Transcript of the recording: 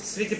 В свете